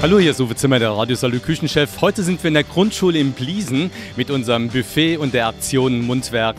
Hallo, hier ist Uwe Zimmer, der Radiosalü Küchenchef. Heute sind wir in der Grundschule in Bliesen mit unserem Buffet und der Aktion Mundwerk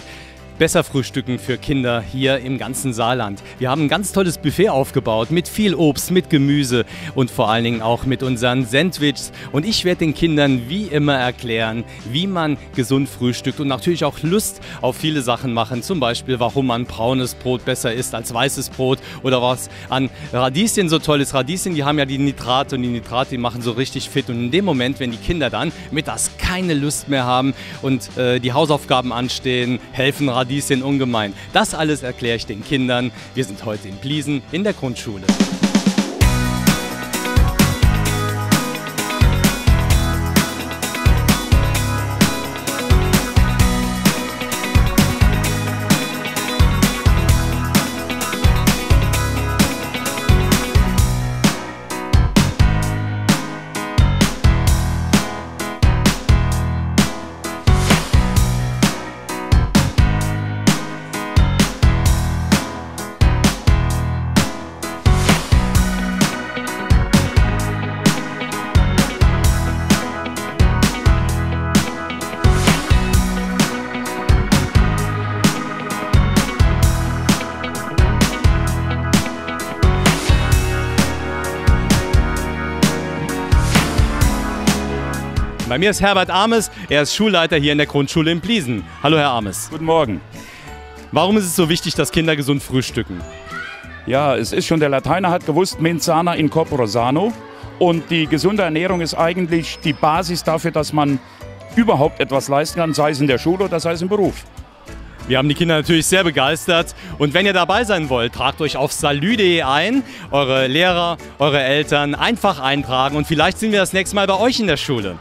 besser frühstücken für Kinder hier im ganzen Saarland. Wir haben ein ganz tolles Buffet aufgebaut mit viel Obst, mit Gemüse und vor allen Dingen auch mit unseren Sandwiches. Und ich werde den Kindern wie immer erklären, wie man gesund frühstückt und natürlich auch Lust auf viele Sachen machen. Zum Beispiel, warum man braunes Brot besser isst als weißes Brot oder was an Radieschen so toll ist. Radieschen, die haben ja die Nitrate und die Nitrate, die machen so richtig fit. Und in dem Moment, wenn die Kinder dann mittags keine Lust mehr haben und äh, die Hausaufgaben anstehen, helfen Radieschen Radieschen ungemein. Das alles erkläre ich den Kindern. Wir sind heute in Bliesen in der Grundschule. Bei mir ist Herbert Armes, er ist Schulleiter hier in der Grundschule in Bliesen. Hallo Herr Armes. Guten Morgen. Warum ist es so wichtig, dass Kinder gesund frühstücken? Ja, es ist schon, der Lateiner hat gewusst, mens sana in corpore sano. Und die gesunde Ernährung ist eigentlich die Basis dafür, dass man überhaupt etwas leisten kann, sei es in der Schule oder sei es im Beruf. Wir haben die Kinder natürlich sehr begeistert. Und wenn ihr dabei sein wollt, tragt euch auf salü.de ein. Eure Lehrer, eure Eltern einfach eintragen. Und vielleicht sehen wir das nächste Mal bei euch in der Schule.